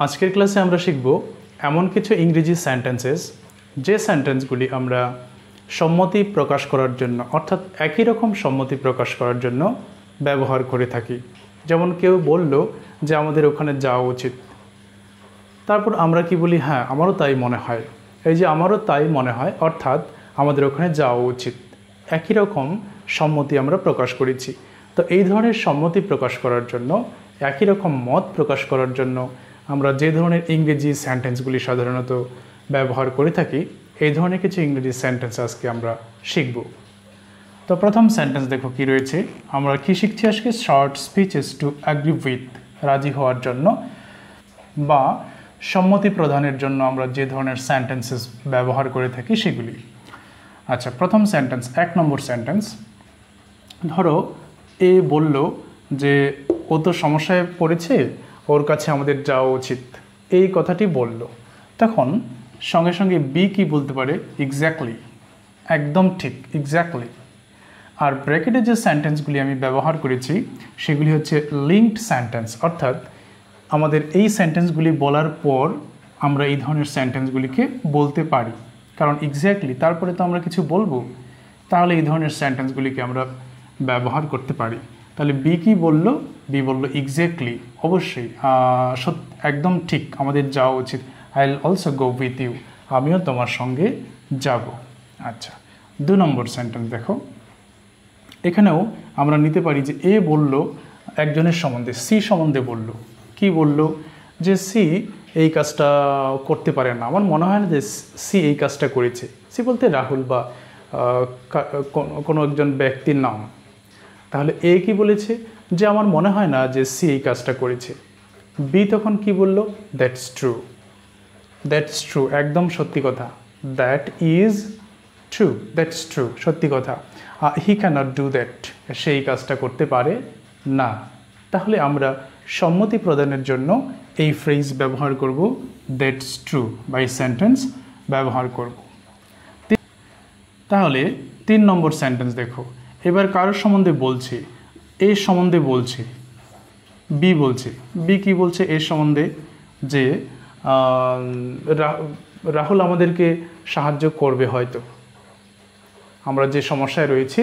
আজকের ক্লাসে আমরা শিখব এমন কিছু ইংরেজি সেন্টেন্সেস যে সেন্টেন্সগুলি আমরা সম্মতি প্রকাশ করার জন্য, অর্থাৎ একই রকম সম্মতি প্রকাশ করার জন্য ব্যবহার করে থাকি। যেমন কেউ বলল যে আমাদের ওখানে যাওয়া উচিত। তারপর আমরা কি বলি? হ্যাঁ আমারও তাই মনে হয়। এই যে আমারও তাই মনে হয়, অর্থাৎ আমাদের ওখানে যাওয়া উচিত। একই রকম সম্মতি আমরা প্রকাশ করেছি। তো এই ধরনের সম্মতি প্রকাশ করার জন্য, একই রকম মত প্রকাশ করার জন্য আমরা যে ধরনের ইংরেজি সেন্টেন্সগুলি সাধারণত ব্যবহার করে থাকি, এই ধরনের কিছু ইংরেজি সেন্টেন্স আজকে আমরা শিখব। তো প্রথম সেন্টেন্স দেখো কি রয়েছে। আমরা কি শিখছি আজকে? Short speeches to agree with রাজি হওয়ার জন্য বা সম্মতি প্রদানের জন্য আমরা যে ধরনের সেন্টেন্সেস ব্যবহার করে থাকি সেগুলি। আচ্ছা প্রথম সেন্টেন্স এক নম্বর সেন্টেন্স ধরো, এ বলল যে, ও তো সমস্যায় পড়েছে ওর কাছে আমাদের যাওয়া উচিত। এই কথাটি বলল। তখন সঙ্গে সঙ্গে বি কি বলতে পারে? এক্স্যাক্টলি একদম ঠিক। এক্স্যাক্টলি আর ব্র্যাকেটে যে সেন্টেন্সগুলি আমি ব্যবহার করেছি, সেগুলি হচ্ছে লিঙ্কড সেন্টেন্স অর্থাৎ আমাদের এই সেন্টেন্সগুলি বলার পর আমরা এই ধরনের সেন্টেন্সগুলিকে বলতে পারি। কারণ এক্স্যাক্টলি তারপরে তো আমরা কিছু বলব। তাহলে এই ধরনের সেন্টেন্সগুলিকে আমরা ব্যবহার করতে পারি। তাহলে বি কি বলল? বি বলল এক্স্যাক্টলি অবশ্যই সত্য একদম ঠিক, আমাদের যাওয়া উচিত। I will also go with you আমিও তোমার সঙ্গে যাব। আচ্ছা দু নম্বর সেন্টেন্স দেখো। এখানেও আমরা নিতে পারি যে এ বলল, একজনের সম্বন্ধে সি সম্বন্ধে বলল। কি বলল? যে সি এই কাজটা করতে পারে না। আমার মনে হয় না যে সি এই কাজটা করেছে। সি বলতে রাহুল বা কোনো একজন ব্যক্তির নাম। তাহলে এ কি বলেছে? যে আমার মনে হয় না যে সি এই কাজটা করেছে। বি তখন কি বলল? দ্যাটস ট্রু দ্যাটস ট্রু একদম সত্যি কথা। That is true that's true সত্যি কথা। হি ক্যানট ডু দ্যাট সেই কাজটা করতে পারে না। তাহলে আমরা সম্মতি প্রদানের জন্য এই ফ্রেজ ব্যবহার করব দ্যাটস ট্রু বাই সেন্টেন্স ব্যবহার করব। তাহলে তিন নম্বর সেন্টেন্স দেখো। এবার কারোর সম্বন্ধে বলছে এর সম্বন্ধে বলছে, বি বলছে, বি কি বলছে, এর সম্বন্ধে যে রাহুল আমাদেরকে সাহায্য করবে হয়তো। আমরা যে সমস্যায় রয়েছি,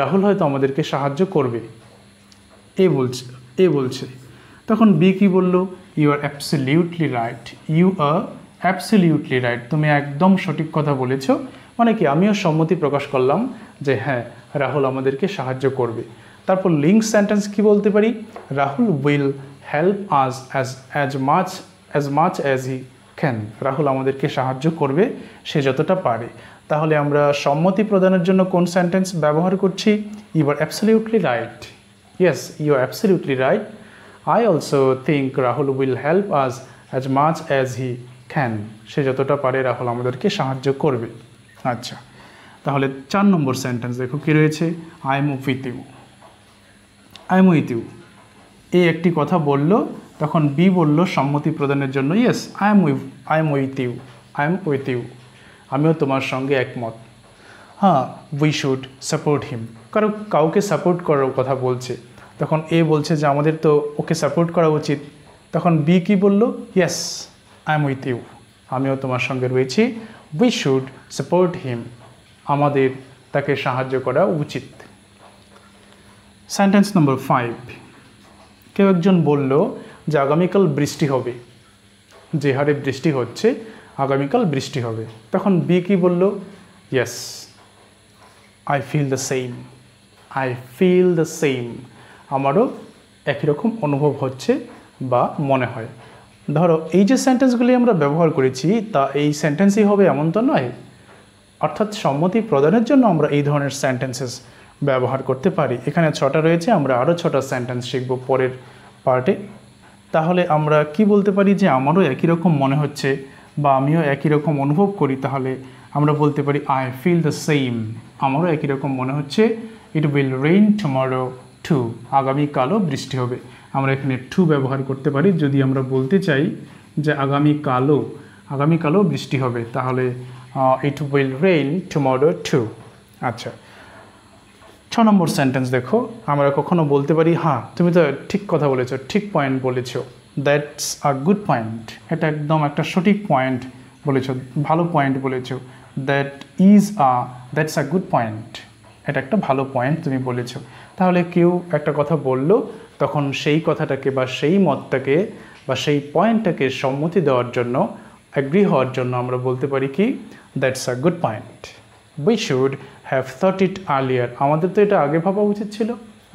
রাহুল হয়তো আমাদেরকে সাহায্য করবে। এ বলছে এ বলছে। তখন বি কি বলল you are absolutely right you are absolutely right তুমি একদম সঠিক কথা বলেছ। মানে কি আমিও সম্মতি প্রকাশ করলাম যে হ্যাঁ রাহুল আমাদেরকে সাহায্য করবে। তারপর লিঙ্ক সেন্টেন্স কি বলতে পারি? Rahul will help us as as much as much as he can Rahul আমাদেরকে সাহায্য করবে, সে যতটা পারে। তাহলে আমরা সম্মতি প্রদানের জন্য কোন সেন্টেন্স ব্যবহার করছি? You are absolutely right yes you are absolutely right I also think Rahul will help us as much as he can সে যতটা পারে রাহুল আমাদেরকে সাহায্য করবে। আচ্ছা তাহলে চার নম্বর সেন্টেন্স দেখো, কী রয়েছে? I am with you I am with you এই একটি কথা বলল, তখন বি বলল, সম্মতি প্রদানের জন্য yes I am with I am with you I am with you আমিও তোমার সঙ্গে একমত। হ্যাঁ উই শুড সাপোর্ট হিম কারও কাউকে সাপোর্ট করার কথা বলছে। তখন এ বলছে যে, আমাদের তো ওকে সাপোর্ট করা উচিত। তখন বি কি বলল? Yes I am with you আমিও তোমার সঙ্গে রয়েছি। উই শুড সাপোর্ট হিম আমাদের তাকে সাহায্য করা উচিত। সেন্টেন্স নম্বর ফাইভ কেউ একজন বলল যে আগামীকাল বৃষ্টি হবে। যে হারে বৃষ্টি হচ্ছে, আগামীকাল বৃষ্টি হবে। তখন বি কি বলল? Yes I feel the same I feel the same আমারও একই রকম অনুভব হচ্ছে বা মনে হয়। ধরো, এই যে সেন্টেন্সগুলি আমরা ব্যবহার করেছি, তা এই সেন্টেন্সই হবে এমন তো নয়? অর্থাৎ সম্মতি প্রদানের জন্য আমরা এই ধরনের সেন্টেন্সেস ব্যবহার করতে পারি। এখানে ছটা রয়েছে, আমরা আরও ছটা সেন্টেন্স শিখব পরের পার্টে তাহলে আমরা কি বলতে পারি যে আমারও একই রকম মনে হচ্ছে বা আমিও একই রকম অনুভব করি? তাহলে আমরা বলতে পারি আই ফিল দ্য সেম আমারও একই রকম মনে হচ্ছে। It will rain tomorrow too আগামীকালও বৃষ্টি হবে। আমরা এখানে টু ব্যবহার করতে পারি। যদি আমরা বলতে চাই যে আগামীকালও আগামীকালও বৃষ্টি হবে, তাহলে it will rain tomorrow too আচ্ছা ছ নম্বর সেন্টেন্স দেখো। আমরা কখনো বলতে পারি হ্যাঁ তুমি তো ঠিক কথা বলেছ, ঠিক পয়েন্ট বলেছ। দ্যাটস আ গুড পয়েন্ট এটা একদম একটা সঠিক পয়েন্ট বলেছ, ভালো পয়েন্ট বলেছ। That is a that's a good point এটা একটা ভালো পয়েন্ট তুমি বলেছ। তাহলে কেউ একটা কথা বলল তখন সেই কথাটাকে বা সেই মতটাকে বা সেই পয়েন্টটাকে সম্মতি দেওয়ার জন্য অ্যাগ্রি হওয়ার জন্য আমরা বলতে পারি কি that's a good point we should have thought it earlier আমাদের তো এটা আগে ভাবা উচিত ছিল।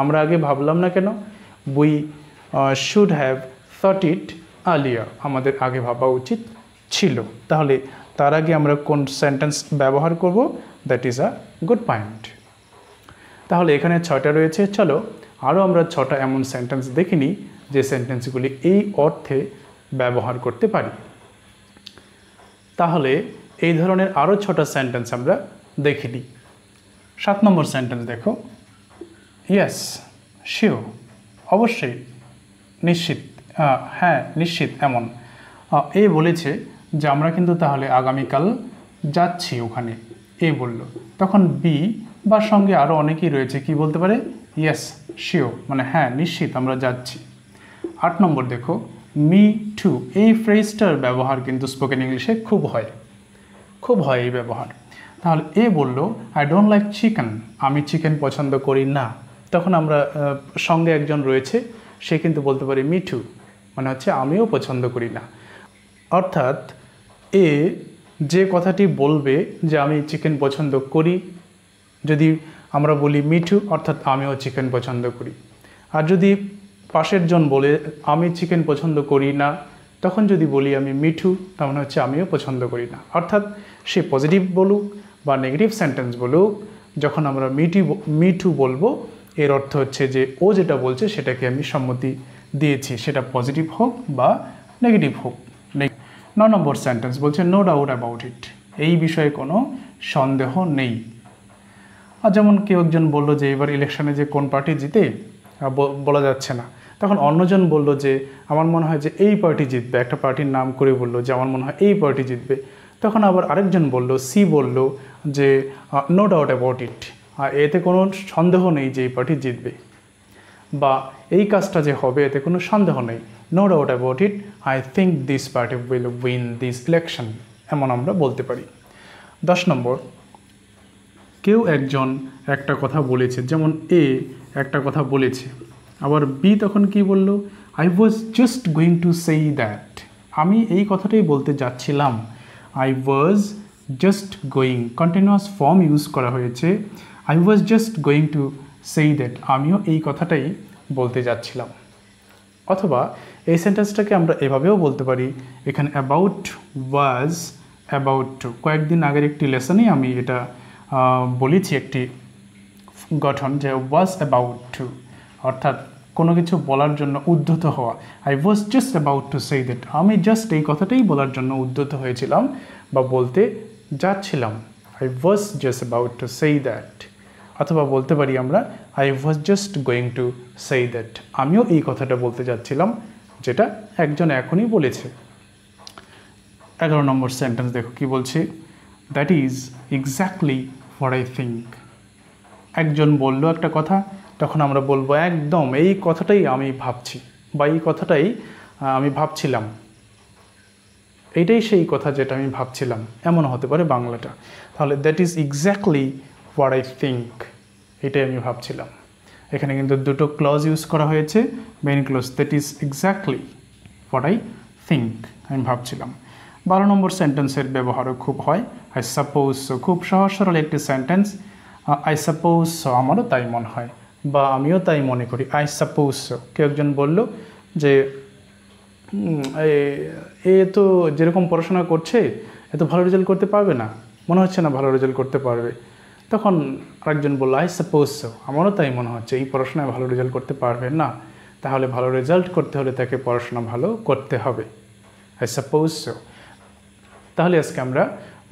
আমরা আগে ভাবলাম না কেন? We should have thought it earlier আমাদের আগে ভাবা উচিত ছিল। তাহলে তার আগে আমরা কোন সেন্টেন্স ব্যবহার করব? That is a good point তাহলে এখানে ছয়টা রয়েছে। চলো আরও আমরা ছটা এমন সেন্টেন্স দেখিনি যে সেন্টেন্সগুলি এই অর্থে ব্যবহার করতে পারি। তাহলে এই ধরনের আরও ছটা সেন্টেন্স আমরা দেখিনি। সাত নম্বর সেন্টেন্স দেখো। ইয়েস শিও অবশ্যই, নিশ্চিত হ্যাঁ নিশ্চিত, এমন। এ বলেছে যে আমরা কিন্তু তাহলে আগামীকাল যাচ্ছি ওখানে। এ বলল। তখন বি বা সঙ্গে আরও অনেকেই রয়েছে, কি বলতে পারে? ইয়েস শিও মানে হ্যাঁ নিশ্চিত আমরা যাচ্ছি। আট নম্বর দেখো মি টু এই ফ্রেজটার ব্যবহার কিন্তু স্পোকেন ইংলিশে খুব হয়। খুব হয় এই ব্যবহার। তাহলে এ বলল আই ডোন্ট লাইক চিকেন আমি চিকেন পছন্দ করি না। তখন আমরা সঙ্গে একজন রয়েছে, সে কিন্তু বলতে পারি মি টু মানে হচ্ছে, আমিও পছন্দ করি না। অর্থাৎ, এ যে কথাটি বলবে যে, আমি চিকেন পছন্দ করি, যদি আমরা বলি মিঠু, অর্থাৎ আমিও চিকেন পছন্দ করি। আর যদি পাশের জন বলে, আমি চিকেন পছন্দ করি না, তখন যদি বলি আমি মিঠু তার মানে হচ্ছে আমিও পছন্দ করি না। অর্থাৎ সে পজিটিভ বলুক বা নেগেটিভ সেন্টেন্স বলুক, যখন আমরা মিটি মিঠু বলব, এর অর্থ হচ্ছে যে ও যেটা বলছে সেটাকে আমি সম্মতি দিয়েছি। সেটা পজিটিভ হোক বা নেগেটিভ হোক। ন নম্বর সেন্টেন্স বলছে নো ডাউট অ্যাবাউট ইট এই বিষয়ে কোনো সন্দেহ নেই। যেমন কেউ একজন বলল যে এবার ইলেকশনে যে কোন পার্টি জিতে বলা যাচ্ছে না। তখন অন্যজন বলল যে, আমার মনে হয় যে এই পার্টি জিতবে। একটা পার্টির নাম করে বলল যে, আমার মনে হয় এই পার্টি জিতবে। তখন আবার আরেকজন বলল সি বলল যে নো ডাউট অ্যাবাউট ইট আর এতে কোনো সন্দেহ নেই যে এই পার্টি জিতবে। বা এই কাজটা যে হবে, এতে কোনো সন্দেহ নেই। No doubt about it I think this party will win this election এমন আমরা বলতে পারি। দশ নম্বর কেউ একজন একটা কথা বলেছে, যেমন এ একটা কথা বলেছে। আবার বি তখন কি বলল? I was just going to say that আমি এই কথাটাই বলতে যাচ্ছিলাম। I was just going continuous form use করা হয়েছে। I was just going to say that আমিও এই কথাটাই বলতে যাচ্ছিলাম। অথবা এই সেন্টেন্সটাকে আমরা এভাবেও বলতে পারি। এখানে অ্যাবাউট ওয়াজ অ্যাবাউট টু কয়েকদিন আগের একটি লেসনেই আমি এটা বলেছি একটি গঠন যে ওয়াজ অ্যাবাউট টু অর্থাৎ কোনো কিছু বলার জন্য উদ্ধত হওয়া। I was just about to say that আমি জাস্ট এই কথাটাই বলার জন্য উদ্ধত হয়েছিলাম বা বলতে যাচ্ছিলাম। I was just about to say that অথবা বলতে পারি আমরা I was just going to say that আমিও এই কথাটা বলতে যাচ্ছিলাম, যেটা একজন এখনই বলেছে। এগারো নম্বর সেন্টেন্স দেখো কি বলছে that is exactly what I think একজন বলল একটা কথা, তখন আমরা বলব, একদম, এই কথাটাই আমি ভাবছি বা এই কথাটাই আমি ভাবছিলাম। এইটাই সেই কথা যেটা আমি ভাবছিলাম। এমন হতে পারে বাংলাটা। তাহলে that is exactly what I think এটাই আমি ভাবছিলাম। এখানে কিন্তু দুটো ক্লজ ইউজ করা হয়েছে main clause that is exactly what I think আমি ভাবছিলাম। বারো নম্বর সেন্টেন্সের ব্যবহারও খুব হয়। আই সাপোজ খুব সহজ সরল একটি সেন্টেন্স আই সাপোজ আমারও তাই মনে হয়, বা আমিও তাই মনে করি। আই সাপোজ কেউ একজন বলল যে এ- তো যেরকম পড়াশোনা করছে, এ তো ভালো রেজাল্ট করতে পারবে না। মনে হচ্ছে না ভালো রেজাল্ট করতে পারবে। তখন আরেকজন বলল আই সাপোজ আমারও তাই মনে হচ্ছে, এই পড়াশোনায় ভালো রেজাল্ট করতে পারবে না। তাহলে ভালো রেজাল্ট করতে হলে তাকে পড়াশোনা ভালো করতে হবে। আই সাপোজ তাহলে আজকে আমরা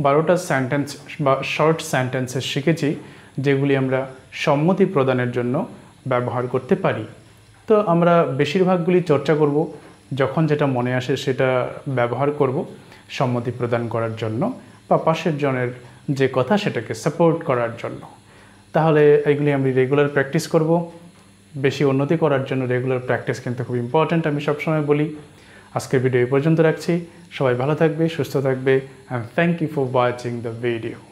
বারোটা সেন্টেন্স বা শর্ট সেন্টেন্সেস শিখেছি, যেগুলি আমরা সম্মতি প্রদানের জন্য ব্যবহার করতে পারি। তো আমরা বেশিরভাগগুলি চর্চা করব, যখন যেটা মনে আসে সেটা ব্যবহার করব সম্মতি প্রদান করার জন্য বা পাশের জনের যে কথা সেটাকে সাপোর্ট করার জন্য। তাহলে এগুলি আমি রেগুলার প্র্যাকটিস করব। বেশি উন্নতি করার জন্য রেগুলার প্র্যাকটিস কিন্তু খুব ইম্পর্ট্যান্ট আমি সবসময় বলি। আজকের ভিডিও এই পর্যন্ত রাখছি। সবাই ভালো থাকবে, সুস্থ থাকবে and thank you for watching the video